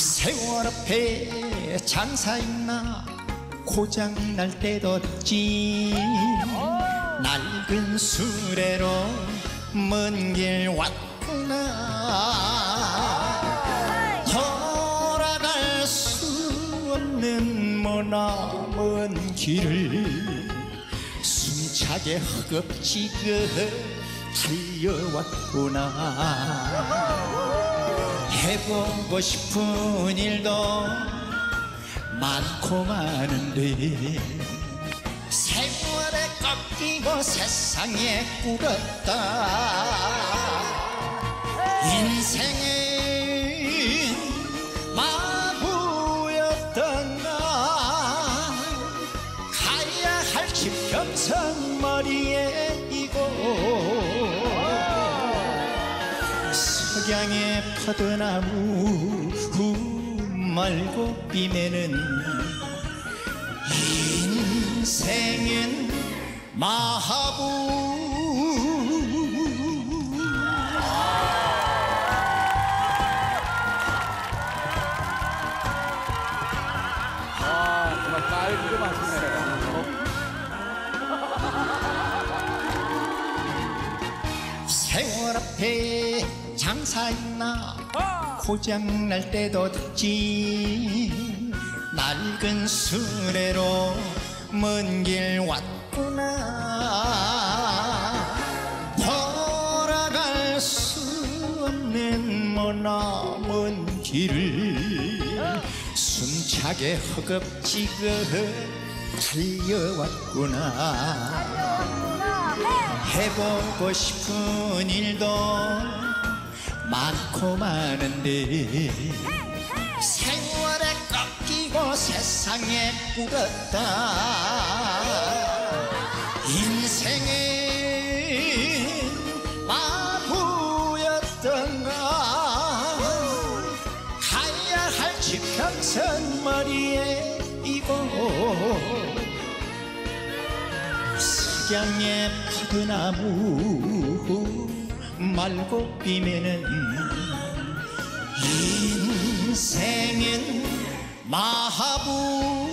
세월 앞에 장사 있나 고장 날 때도 없지. 낡은 수레로 먼 길 왔구나. 돌아갈 수 없는 머나먼 길을 숨차게 허겁지겁 달려왔구나 해보고 싶은 일도 많고 많은데 세월에 꺾이고 세상에 꿇었다. 인생은 마부였던 나 가야 할 지평선 머리에 이고 석양의 파도나무 후 말고 빔에는 인생은 마하부 아. 세월 앞에 장사 있나? 고장 날 때도 듣지. 낡은 수레로 먼 길 왔구나. 돌아갈 수 없는 머나먼 길을 숨차게 허겁지겁 달려왔구나. 해보고 싶은 일도 많고 많은데 세월에 꺾이고 세상에 꿇었다. 인생은 마부였던가 가야 할 지평선 머리에 이고 석양의 파도나무 말고 비면은 인생은 마하부